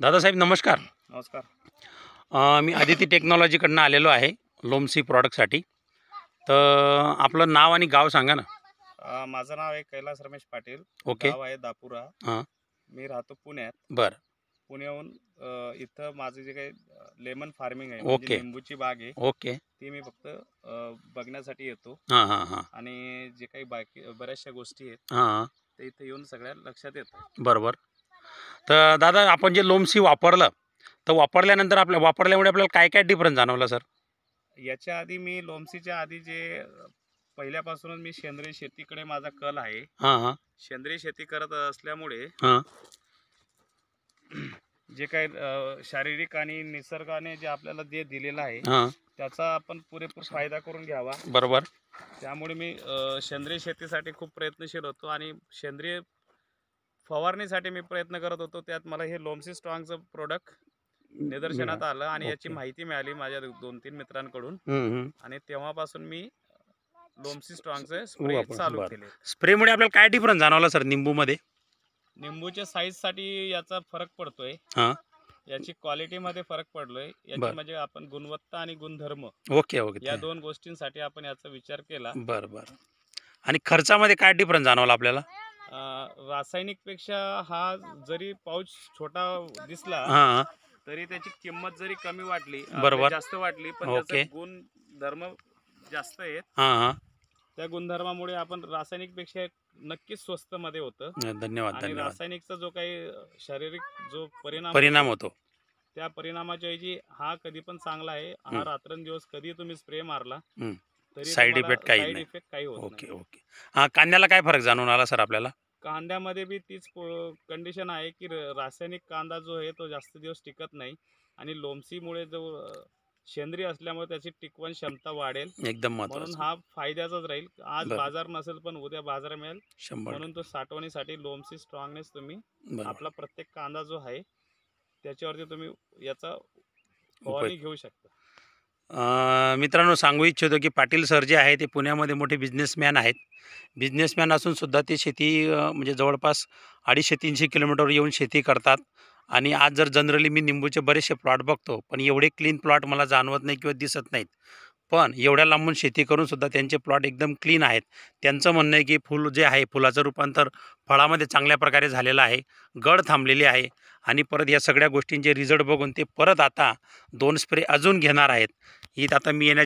दादासाहेब नमस्कार. नमस्कार. अ, मी आदिती टेक्नॉलॉजीकडनं आलेलो आहे लोमसी प्रॉडक्टसाठी. तर आपलं नाव आणि गाव सांगा ना. अ, माझं नाव आहे कैलास रमेश पाटील. ओके. गाव आहे दापुरा. हां. मी राहतो पुण्यात. बरं. पुण्याहून अ, इथं माझं जे काही लेमन फार्मिंग आहे ओके. म्हणजे लिंबूची बाग आहे ओके. ती मी फक्त अ, बघण्यासाठी येतो. हां हां हां. आणि जे काही बाकी बऱ्याचशा गोष्टी आहेत हां ते इथं येऊन सगळ्या लक्षात येतात बरोबर. तर दादा आपण जे लोमसी वापरलं तर वापरल्यानंतर आपल्या वापरल्यामुळे आपल्याला काय काय डिफरन्स जाणवला सर याच्या आधी मी लोमसीच्या आधी जे पहिल्यापासूनच मी सेंद्रिय शेतीकडे माझा कल आहे. हां हां. सेंद्रिय शेती करत असल्यामुळे हां. जे काही अ, शारीरिक आणि निसर्गाने जे आपल्याला जे दिलेलं आहे हां. त्याचा आपण पुरेपूर फायदा करून घ्यावा. बरोबर. त्यामुळे मी अ, सेंद्रिय शेतीसाठी खूप प्रयत्नशील होतो आणि सेंद्रिय फवारणीसाठी मी प्रयत्न करत होतो. त्यात मला हे लोमसी स्ट्रॉंगचं प्रोडक्ट निदर्शनात आलं आणि याची. माहिती मिळाली माझ्या दोन तीन मित्रांकडून. आणि तेव्हापासून मी लोमसी स्ट्रॉंगचे स्प्रे चालू. केले स्प्रेमुळे आपल्याला काय डिफरन्स जाणवला सर निंबूमध्ये? निंबूच्या साईजसाठी याचा फरक पडतोय. याची क्वालिटीमध्ये फरक पडलोय. याची. म्हणजे आपण गुणवत्ता आणि गुणधर्म ओके ओके. या दोन गोष्टींसाठी आपण याचा विचार केला. बरं बरं. आणि खर्चामध्ये काय डिफरन्स जाणवला आपल्याला? रासायनिकपेक्षा हा जरी पाऊच छोटा दिसला हां. तरी त्याची किंमत जरी कमी वाटली अ, बरोबर. जास्त वाटली पण ओके. त्याचे गुणधर्म जास्त आहेत. हां हां. त्या गुणधर्मामुळे आपण रासायनिकपेक्षा नक्कीच स्वस्त मध्ये होतं धन्यवाद आणि धन्यवाद. रासायनिकचा जो काही शारीरिक जो परिणाम परिणाम होतो. त्या परिणामाच्या ऐवजी हा कधी पण चांगला आहे. हा हं. रात्रंदिवस कधी तुम्ही स्प्रे मारला Side तुम्हाला effect काही side नाही. effect काही होत ओके नाही. ओके. हां कांद्याला काय फरक जाणून आला सर आपल्याला? कांद्यामध्ये बी तीच कंडिशन आहे की रासायनिक कांदा जो आहे तो जास्त दिवस टिकत नाही आणि लोमसीमुळे जो सेंद्रिय असल्यामुळे त्याची टिकवण क्षमता वाढेल. एकदम म्हणून हा फायद्याचाच राहील. आज. बाजार नसेल पण उद्या बाजार मिळेल. म्हणून तो साठवणीसाठी लोमसी स्ट्रॉंगनेस तुम्ही. आपला प्रत्येक कांदा जो आहे त्याच्यावरती तुम्ही याचा फवारणी घेऊ शकता. मित्रांनो सांगू इच्छितो की पाटील सर जे आहे ते पुण्यामध्ये मोठे बिझनेसमॅन आहेत. बिझनेसमॅन असूनसुद्धा ते शेती म्हणजे जवळपास अडीचशे तीनशे किलोमीटरवर येऊन शेती करतात. आणि आज जर जनरली मी निंबूचे बरेचसे प्लॉट बघतो पण एवढे क्लीन प्लॉट मला जाणवत नाही किंवा दिसत नाहीत. पण एवढ्या लांबून शेती करूनसुद्धा त्यांचे प्लॉट एकदम क्लीन आहेत. त्यांचं म्हणणं आहे की फुल जे आहे फुलाचं रूपांतर फळामध्ये चांगल्या प्रकारे झालेलं आहे. गड थांबलेली आहे. आणि परत या सगळ्या गोष्टींचे रिझल्ट बघून ते परत आता दोन स्प्रे अजून घेणार आहेत. ही आता मी येण्या